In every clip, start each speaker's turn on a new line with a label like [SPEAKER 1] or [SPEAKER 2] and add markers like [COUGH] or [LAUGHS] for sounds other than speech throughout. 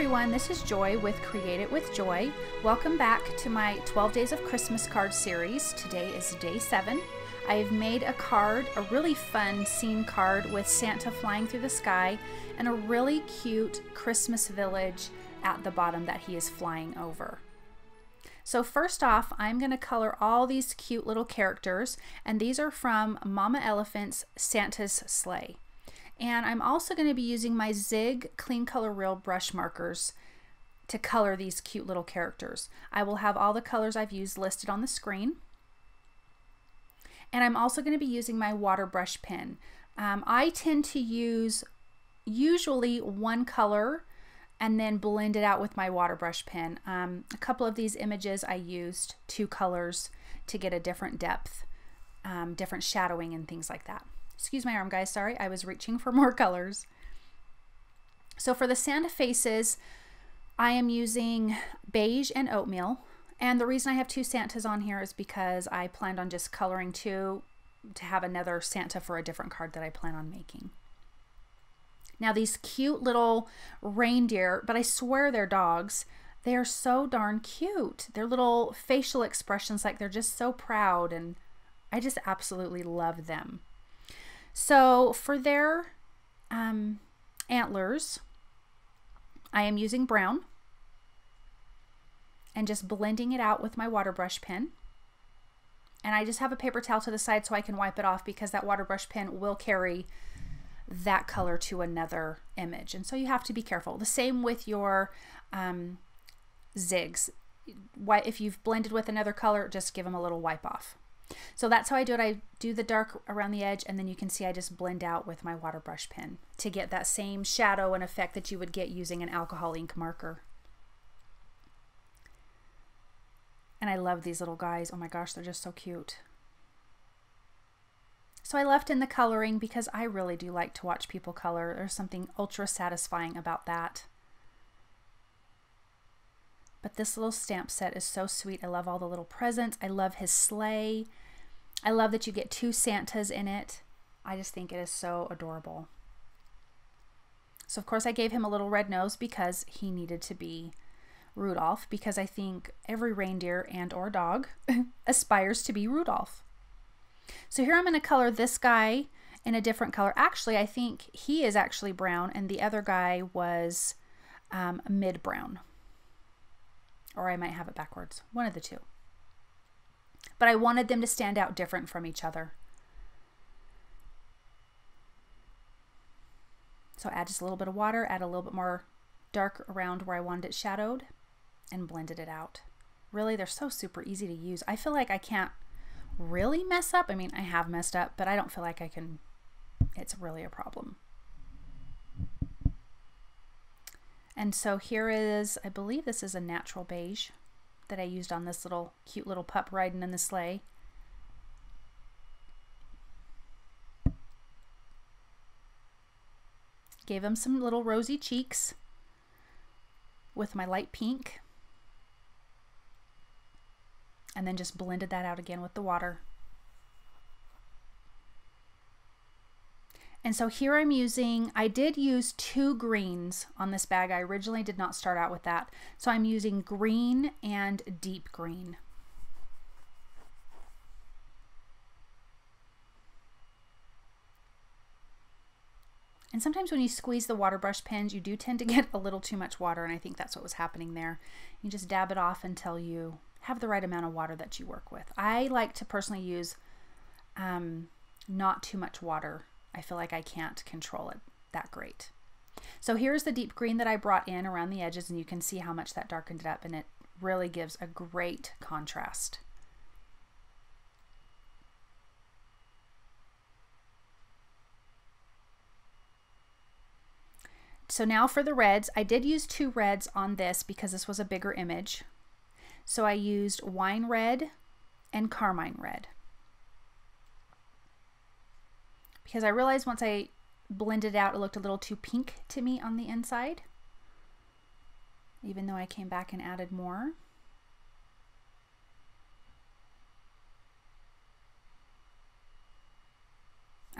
[SPEAKER 1] everyone, this is Joy with Create It with Joy. Welcome back to my 12 Days of Christmas card series. Today is day seven. I've made a card, a really fun scene card with Santa flying through the sky and a really cute Christmas village at the bottom that he is flying over. So first off, I'm going to color all these cute little characters, and these are from Mama Elephant's Santa's Sleigh. And I'm also going to be using my Zig Clean Color Real brush markers to color these cute little characters. I will have all the colors I've used listed on the screen. And I'm also going to be using my water brush pen. Um, I tend to use usually one color and then blend it out with my water brush pen. Um, a couple of these images I used two colors to get a different depth, um, different shadowing and things like that. Excuse my arm, guys. Sorry, I was reaching for more [LAUGHS] colors. So for the Santa faces, I am using beige and oatmeal. And the reason I have two Santas on here is because I planned on just coloring two to have another Santa for a different card that I plan on making. Now these cute little reindeer, but I swear they're dogs, they are so darn cute. Their little facial expressions, like they're just so proud and I just absolutely love them. So for their um, antlers, I am using brown and just blending it out with my water brush pen. And I just have a paper towel to the side so I can wipe it off because that water brush pen will carry that color to another image. And so you have to be careful. The same with your um, zigs. If you've blended with another color, just give them a little wipe off. So that's how I do it. I do the dark around the edge and then you can see I just blend out with my water brush pen to get that same shadow and effect that you would get using an alcohol ink marker. And I love these little guys. Oh my gosh, they're just so cute. So I left in the coloring because I really do like to watch people color. There's something ultra satisfying about that. But this little stamp set is so sweet. I love all the little presents. I love his sleigh. I love that you get two Santas in it. I just think it is so adorable. So of course I gave him a little red nose because he needed to be Rudolph because I think every reindeer and or dog [LAUGHS] aspires to be Rudolph. So here I'm going to color this guy in a different color. Actually, I think he is actually brown and the other guy was um, mid brown. Or I might have it backwards. One of the two but I wanted them to stand out different from each other. So add just a little bit of water, add a little bit more dark around where I wanted it shadowed, and blended it out. Really, they're so super easy to use. I feel like I can't really mess up. I mean, I have messed up, but I don't feel like I can, it's really a problem. And so here is, I believe this is a natural beige that I used on this little cute little pup riding in the sleigh. Gave him some little rosy cheeks with my light pink. And then just blended that out again with the water. And so here I'm using, I did use two greens on this bag. I originally did not start out with that. So I'm using green and deep green. And sometimes when you squeeze the water brush pens, you do tend to [LAUGHS] get a little too much water, and I think that's what was happening there. You just dab it off until you have the right amount of water that you work with. I like to personally use um, not too much water I feel like I can't control it that great. So here's the deep green that I brought in around the edges and you can see how much that darkened it up and it really gives a great contrast. So now for the reds, I did use two reds on this because this was a bigger image. So I used wine red and carmine red because I realized once I blended out, it looked a little too pink to me on the inside, even though I came back and added more.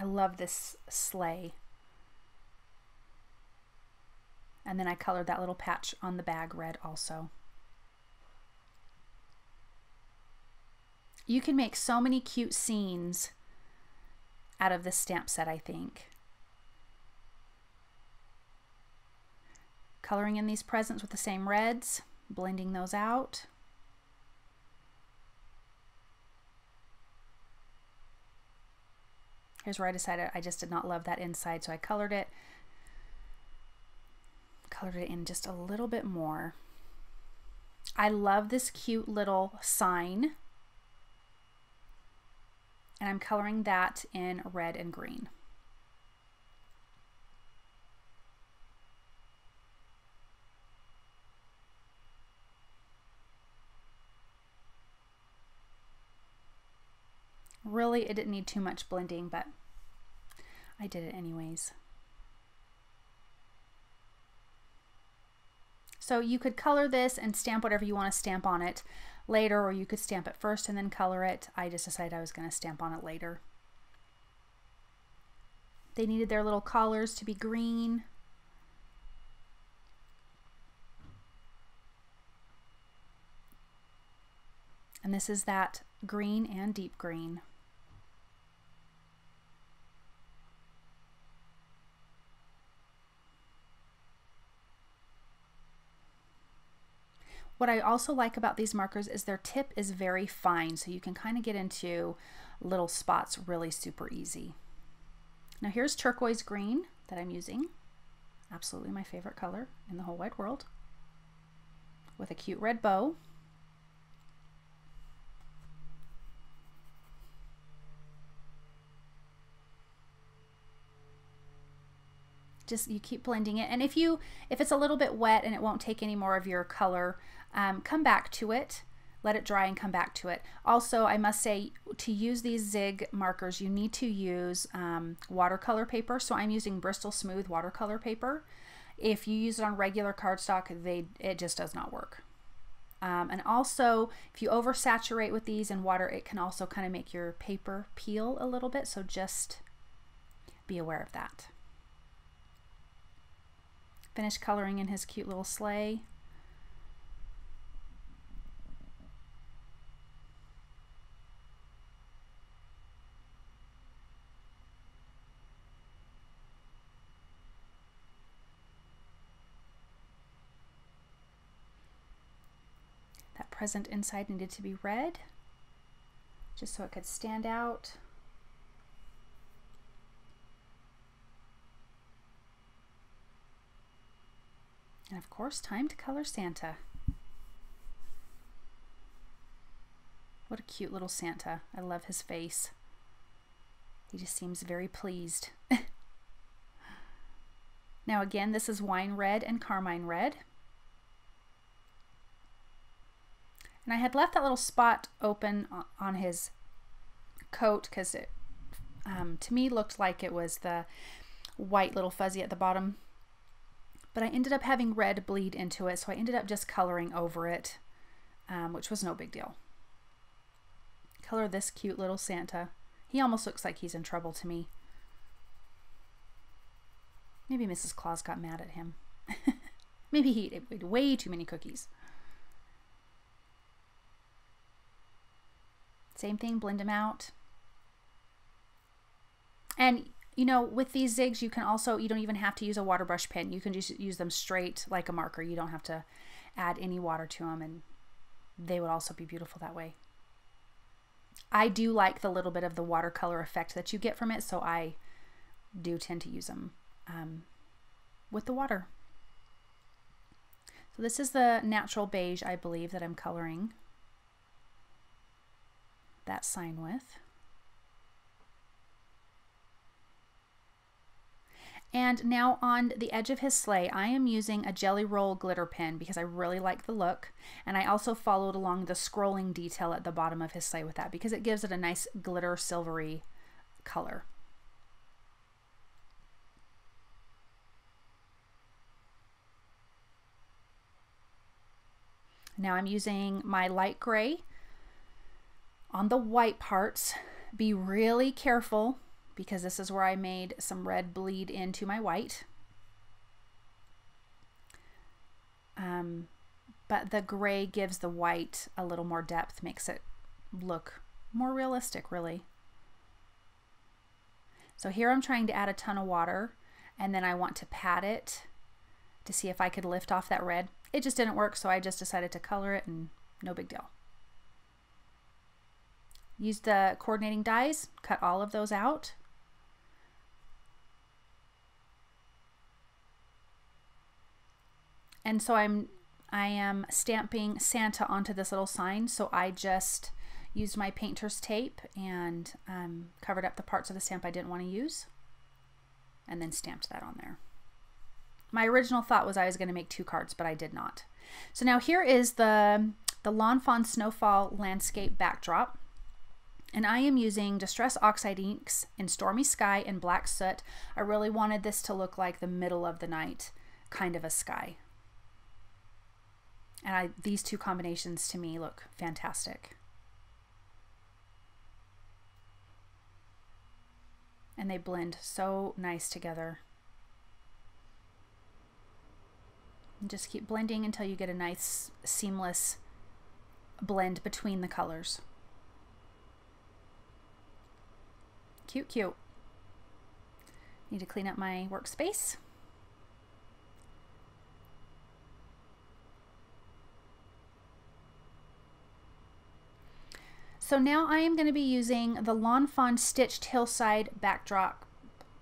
[SPEAKER 1] I love this sleigh. And then I colored that little patch on the bag red also. You can make so many cute scenes out of this stamp set, I think. Coloring in these presents with the same reds, blending those out. Here's where I decided I just did not love that inside, so I colored it. Colored it in just a little bit more. I love this cute little sign and I'm coloring that in red and green. Really, it didn't need too much blending, but I did it anyways. So you could color this and stamp whatever you want to stamp on it later, or you could stamp it first and then color it. I just decided I was going to stamp on it later. They needed their little collars to be green. And this is that green and deep green. What I also like about these markers is their tip is very fine, so you can kind of get into little spots really super easy. Now here's turquoise green that I'm using. Absolutely my favorite color in the whole wide world. With a cute red bow. just you keep blending it and if you if it's a little bit wet and it won't take any more of your color um, come back to it let it dry and come back to it. Also, I must say to use these zig markers, you need to use um, watercolor paper. So I'm using Bristol Smooth watercolor paper. If you use it on regular cardstock, they it just does not work. Um, and also, if you oversaturate with these in water, it can also kind of make your paper peel a little bit. So just be aware of that. Finish coloring in his cute little sleigh. Present inside needed to be red, just so it could stand out. And of course, time to color Santa. What a cute little Santa. I love his face. He just seems very pleased. [LAUGHS] now again, this is wine red and carmine red. And I had left that little spot open on his coat because it, um, to me, looked like it was the white little fuzzy at the bottom. But I ended up having red bleed into it, so I ended up just coloring over it, um, which was no big deal. Color this cute little Santa. He almost looks like he's in trouble to me. Maybe Mrs. Claus got mad at him. [LAUGHS] Maybe he ate way too many cookies. Same thing, blend them out. And you know, with these zigs, you can also, you don't even have to use a water brush pen. You can just use them straight like a marker. You don't have to add any water to them and they would also be beautiful that way. I do like the little bit of the watercolor effect that you get from it, so I do tend to use them um, with the water. So this is the natural beige, I believe, that I'm coloring that sign with. And now on the edge of his sleigh, I am using a Jelly Roll glitter pen because I really like the look. And I also followed along the scrolling detail at the bottom of his sleigh with that because it gives it a nice glitter silvery color. Now I'm using my light gray on the white parts, be really careful because this is where I made some red bleed into my white. Um, but the gray gives the white a little more depth, makes it look more realistic, really. So here I'm trying to add a ton of water and then I want to pat it to see if I could lift off that red. It just didn't work, so I just decided to color it and no big deal. Use the coordinating dies, cut all of those out. And so I'm I am stamping Santa onto this little sign. So I just used my painter's tape and um, covered up the parts of the stamp I didn't want to use and then stamped that on there. My original thought was I was going to make two cards, but I did not. So now here is the, the Lawn Fawn Snowfall Landscape Backdrop. And I am using Distress Oxide inks in Stormy Sky and Black Soot. I really wanted this to look like the middle of the night kind of a sky. And I, these two combinations to me look fantastic. And they blend so nice together. And just keep blending until you get a nice seamless blend between the colors. Cute, cute. Need to clean up my workspace. So now I am going to be using the Lawn Fawn Stitched Hillside Backdrop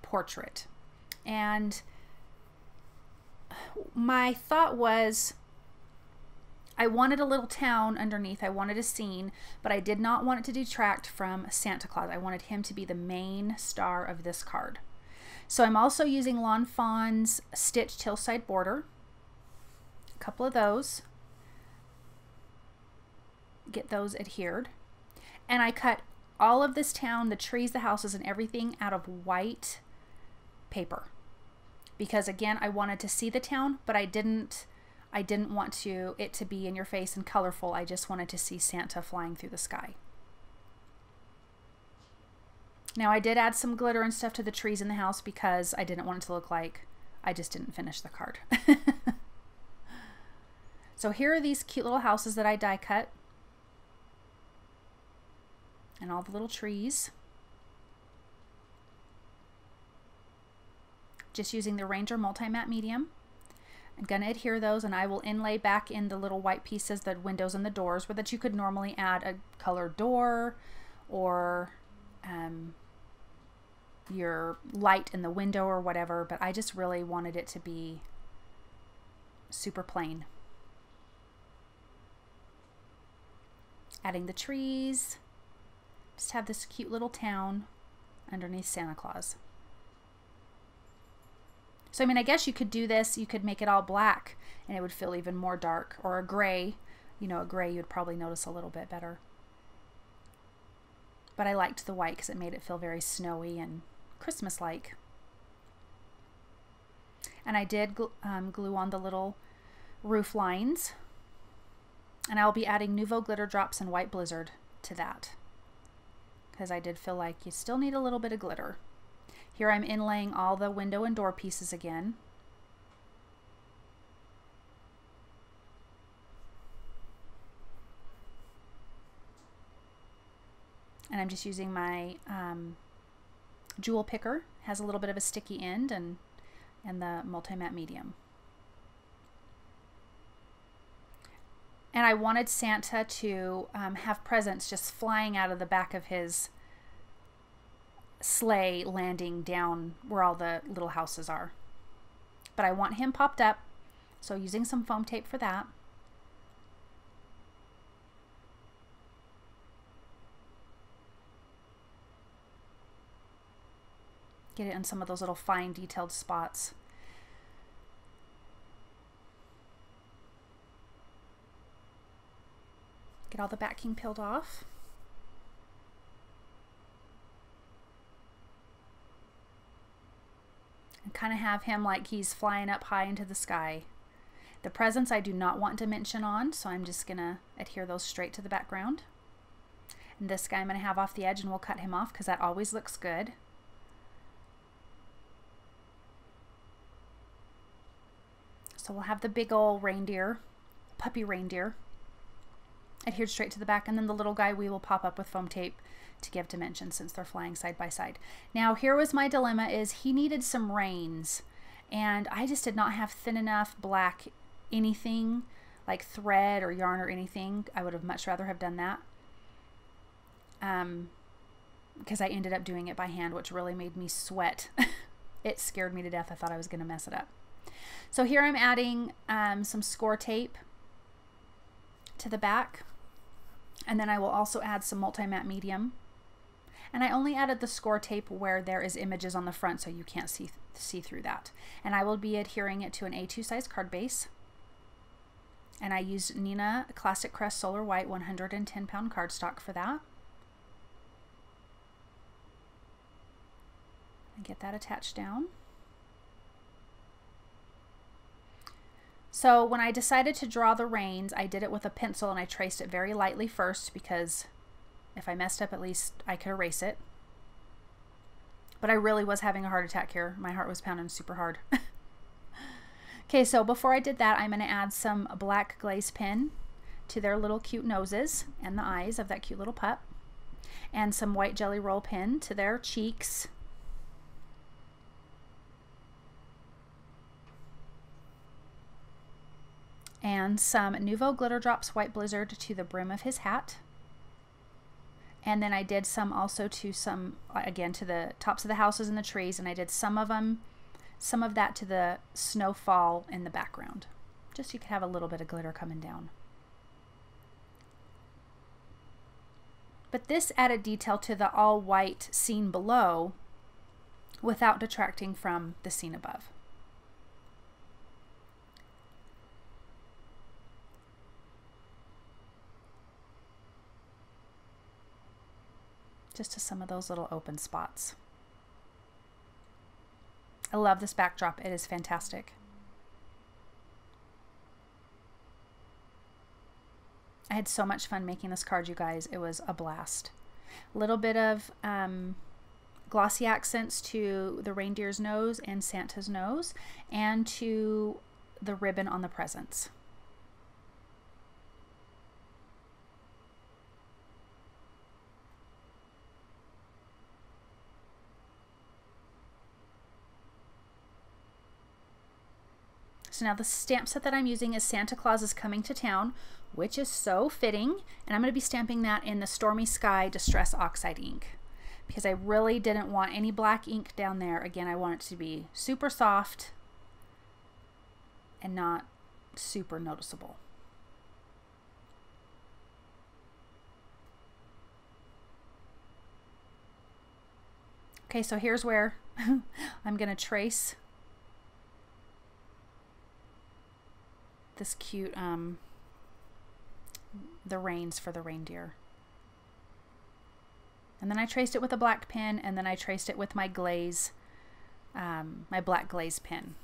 [SPEAKER 1] Portrait. And my thought was I wanted a little town underneath. I wanted a scene, but I did not want it to detract from Santa Claus. I wanted him to be the main star of this card. So I'm also using Lawn Fawn's Stitched Hillside Border. A couple of those. Get those adhered and I cut all of this town, the trees, the houses, and everything out of white paper. Because again, I wanted to see the town, but I didn't I didn't want to it to be in your face and colorful. I just wanted to see Santa flying through the sky. Now I did add some glitter and stuff to the trees in the house because I didn't want it to look like I just didn't finish the card. [LAUGHS] so here are these cute little houses that I die cut and all the little trees. Just using the Ranger Multi-Matte Medium. I'm going to adhere those and I will inlay back in the little white pieces, the windows and the doors, where that you could normally add a colored door or um, your light in the window or whatever, but I just really wanted it to be super plain. Adding the trees, just have this cute little town underneath Santa Claus. So, I mean, I guess you could do this, you could make it all black and it would feel even more dark, or a gray. You know, a gray you'd probably notice a little bit better. But I liked the white because it made it feel very snowy and Christmas like. And I did gl um, glue on the little roof lines. And I'll be adding Nuvo Glitter Drops and White Blizzard to that because I did feel like you still need a little bit of glitter. Here I'm inlaying all the window and door pieces again. And I'm just using my um, jewel picker. Has a little bit of a sticky end and, and the multi-matte medium. and I wanted Santa to um, have presents just flying out of the back of his sleigh landing down where all the little houses are. But I want him popped up, so using some foam tape for that. Get it in some of those little fine detailed spots. Get all the backing peeled off. And kind of have him like he's flying up high into the sky. The presents I do not want dimension on, so I'm just going to adhere those straight to the background. And this guy I'm going to have off the edge and we'll cut him off because that always looks good. So we'll have the big old reindeer, puppy reindeer, adhered straight to the back, and then the little guy we will pop up with foam tape to give dimension since they're flying side by side. Now here was my dilemma is he needed some reins and I just did not have thin enough black anything like thread or yarn or anything. I would have much rather have done that. Um, because I ended up doing it by hand, which really made me sweat. [LAUGHS] it scared me to death. I thought I was going to mess it up. So here I'm adding um, some score tape to the back. And then I will also add some multi-matte medium. And I only added the score tape where there is images on the front so you can't see, see through that. And I will be adhering it to an A2 size card base. And I used Neenah Classic Crest Solar White 110 pound cardstock for that. And get that attached down. So when I decided to draw the reins, I did it with a pencil and I traced it very lightly first because if I messed up, at least I could erase it. But I really was having a heart attack here. My heart was pounding super hard. [LAUGHS] okay, so before I did that, I'm going to add some black glaze pen to their little cute noses and the eyes of that cute little pup. And some white jelly roll pen to their cheeks. And some Nuvo Glitter Drops White Blizzard to the brim of his hat. And then I did some also to some, uh, again, to the tops of the houses and the trees. And I did some of them, some of that to the snowfall in the background. Just so you could have a little bit of glitter coming down. But this added detail to the all white scene below without detracting from the scene above. Just to some of those little open spots. I love this backdrop. It is fantastic. I had so much fun making this card, you guys. It was a blast. A little bit of um, glossy accents to the reindeer's nose and Santa's nose and to the ribbon on the presents. So now the stamp set that I'm using is Santa Claus is Coming to Town, which is so fitting. And I'm going to be stamping that in the Stormy Sky Distress Oxide ink because I really didn't want any black ink down there. Again, I want it to be super soft and not super noticeable. Okay, so here's where [LAUGHS] I'm going to trace this cute, um, the reins for the reindeer. And then I traced it with a black pen, and then I traced it with my glaze, um, my black glaze pen.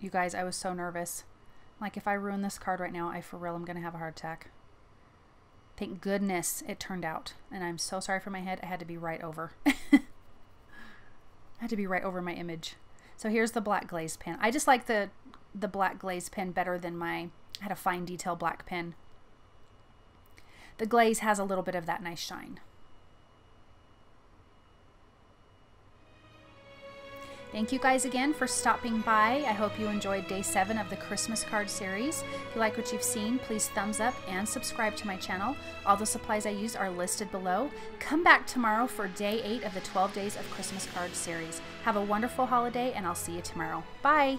[SPEAKER 1] You guys, I was so nervous. Like, if I ruin this card right now, I for real am going to have a heart attack. Thank goodness it turned out. And I'm so sorry for my head. I had to be right over. [LAUGHS] Had to be right over my image. So here's the black glaze pen. I just like the the black glaze pen better than my, I had a fine detail black pen. The glaze has a little bit of that nice shine. Thank you guys again for stopping by. I hope you enjoyed day seven of the Christmas card series. If you like what you've seen, please thumbs up and subscribe to my channel. All the supplies I used are listed below. Come back tomorrow for day eight of the 12 Days of Christmas Card series. Have a wonderful holiday, and I'll see you tomorrow. Bye!